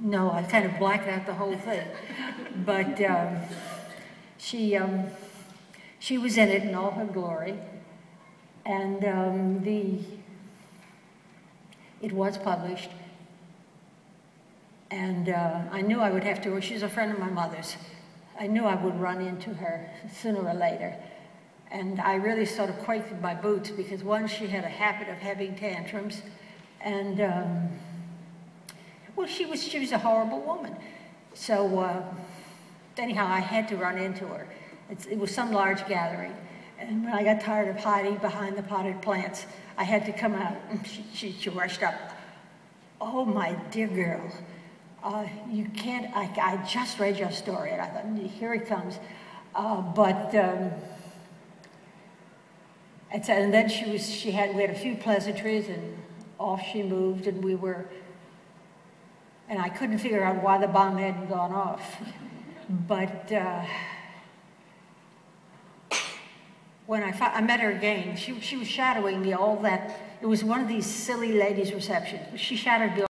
No, I kind of blacked out the whole thing. But um, she, um, she was in it in all her glory. And um, the, it was published. And uh, I knew I would have to, she's a friend of my mother's. I knew I would run into her sooner or later. And I really sort of quaked in my boots because one, she had a habit of having tantrums. And um, well, she was, she was a horrible woman. So uh, anyhow, I had to run into her. It's, it was some large gathering. And when I got tired of hiding behind the potted plants, I had to come out. She, she, she rushed up. Oh, my dear girl, uh, you can't, I, I, just read your story. And I thought, here it comes. Uh, but, um, and, and then she was, she had, we had a few pleasantries and off she moved and we were and I couldn't figure out why the bomb hadn't gone off. But uh, when I, I, met her again, she, she was shadowing me all that. It was one of these silly ladies' receptions. She shadowed me